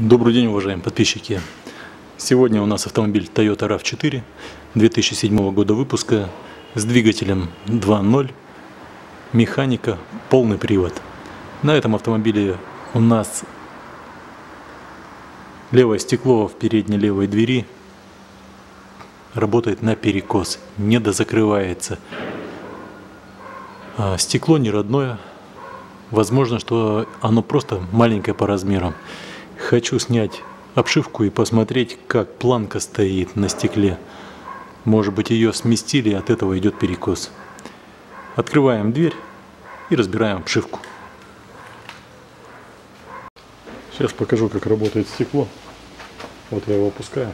Добрый день, уважаемые подписчики. Сегодня у нас автомобиль Toyota RAV4 2007 года выпуска с двигателем 2.0, механика, полный привод. На этом автомобиле у нас левое стекло в передней левой двери работает на перекос, не дозакрывается. А стекло не родное, возможно, что оно просто маленькое по размерам. Хочу снять обшивку и посмотреть, как планка стоит на стекле. Может быть ее сместили, от этого идет перекос. Открываем дверь и разбираем обшивку. Сейчас покажу, как работает стекло. Вот я его опускаю.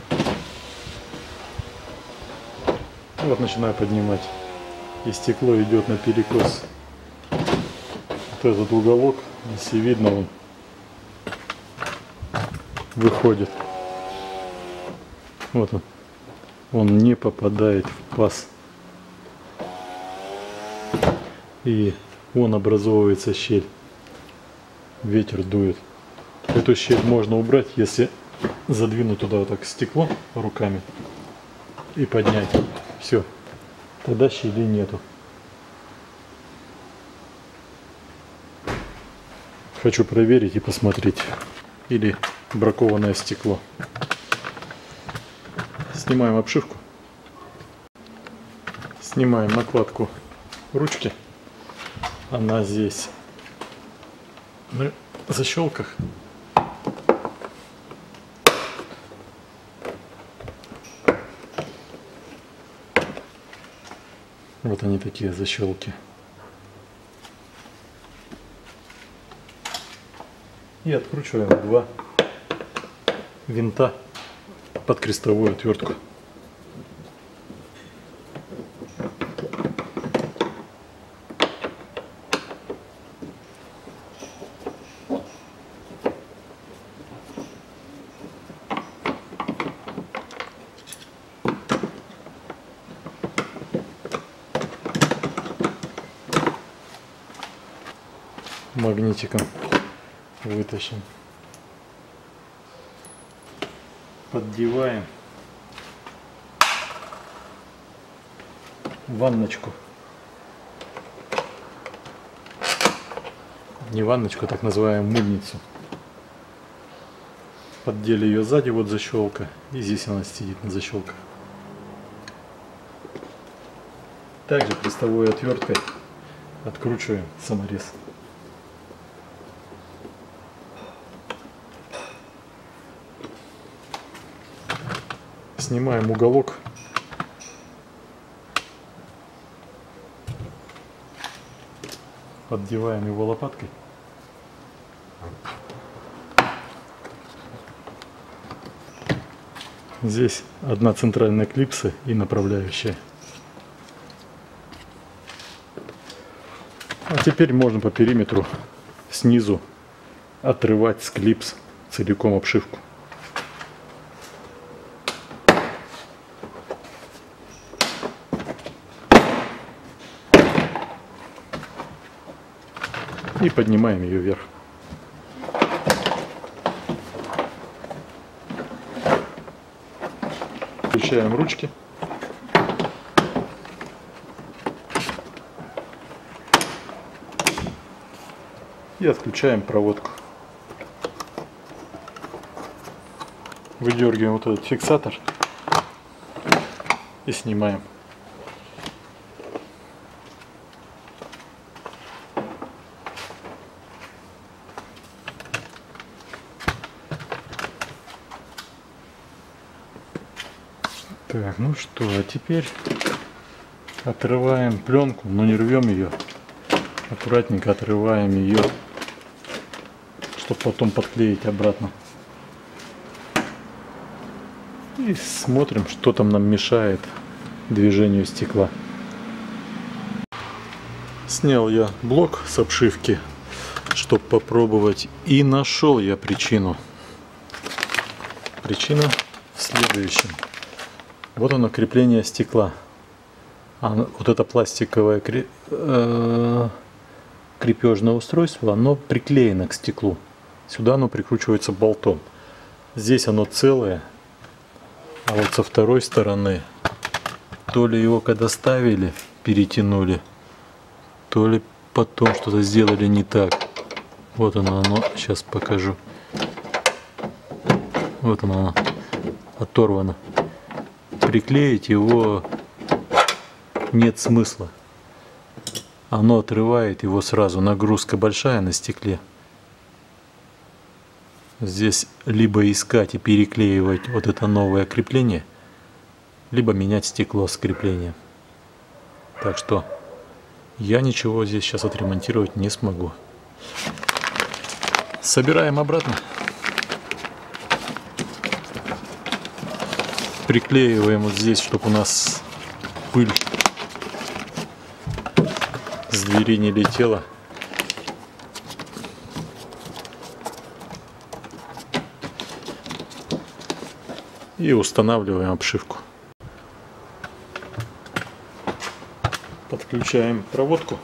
Вот начинаю поднимать. И стекло идет на перекос. Вот этот уголок, если видно, он выходит. Вот он. Он не попадает в паз. И он образовывается щель. Ветер дует. Эту щель можно убрать, если задвинуть туда вот так стекло руками и поднять. Все. Тогда щели нету. Хочу проверить и посмотреть. Или бракованное стекло. Снимаем обшивку. Снимаем накладку ручки. Она здесь на защелках. Вот они такие защелки. И откручиваем два винта под крестовую отвертку. магнитиком вытащим. Поддеваем ванночку. Не ванночку, а так называемую мыльницу. Поддели ее сзади, вот защелка. И здесь она сидит на защелках. Также крестовой отверткой откручиваем саморез. Снимаем уголок. Поддеваем его лопаткой. Здесь одна центральная клипса и направляющая. А теперь можно по периметру снизу отрывать с клипс целиком обшивку. И поднимаем ее вверх. Включаем ручки. И отключаем проводку. Выдергиваем вот этот фиксатор и снимаем. Так, ну что, а теперь отрываем пленку, но не рвем ее. Аккуратненько отрываем ее, чтобы потом подклеить обратно. И смотрим, что там нам мешает движению стекла. Снял я блок с обшивки, чтобы попробовать. И нашел я причину. Причина в следующем. Вот оно крепление стекла. А вот это пластиковое э, крепежное устройство, оно приклеено к стеклу. Сюда оно прикручивается болтом. Здесь оно целое, а вот со второй стороны, то ли его когда ставили, перетянули, то ли потом что-то сделали не так. Вот оно, оно, сейчас покажу. Вот оно, оно оторвано. Приклеить его нет смысла. Оно отрывает его сразу. Нагрузка большая на стекле. Здесь либо искать и переклеивать вот это новое крепление, либо менять стекло с креплением. Так что я ничего здесь сейчас отремонтировать не смогу. Собираем обратно. Приклеиваем вот здесь, чтобы у нас пыль с двери не летела. и устанавливаем обшивку. Подключаем проводку.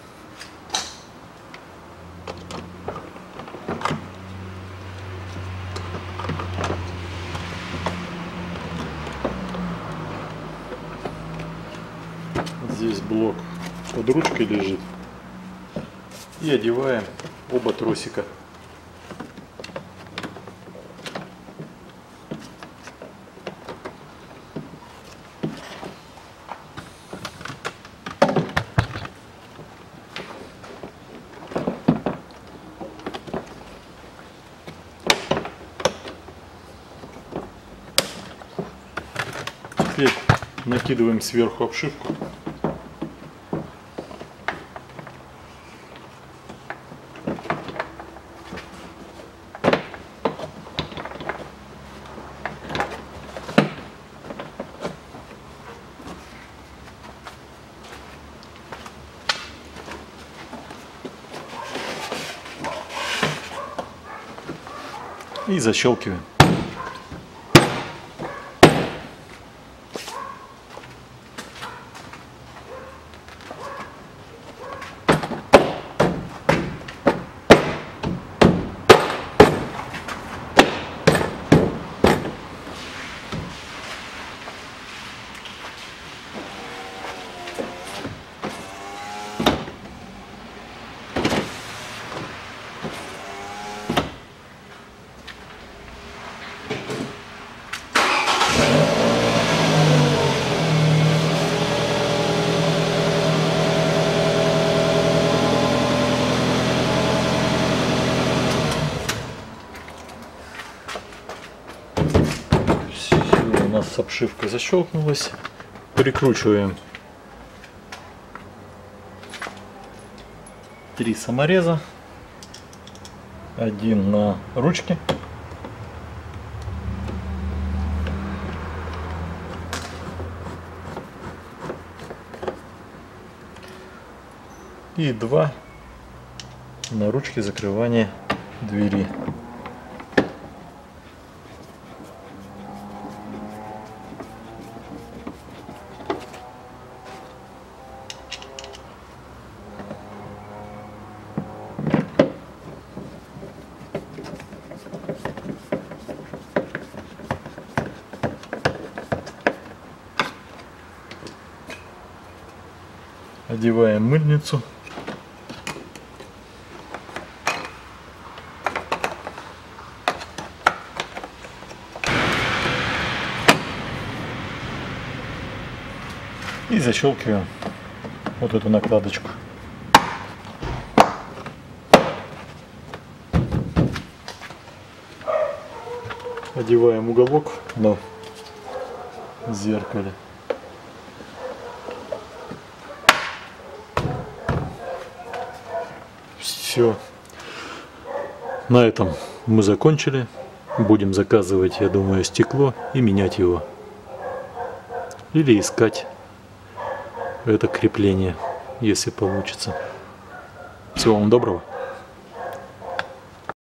Здесь блок под ручкой лежит. И одеваем оба тросика. Теперь накидываем сверху обшивку. И защелкиваем. Нас обшивка защелкнулась. Прикручиваем три самореза. Один на ручке. И два на ручке закрывания двери. Одеваем мыльницу. И защелкиваем вот эту накладочку. Одеваем уголок на зеркале. Все. На этом мы закончили. Будем заказывать, я думаю, стекло и менять его. Или искать это крепление, если получится. Всего вам доброго.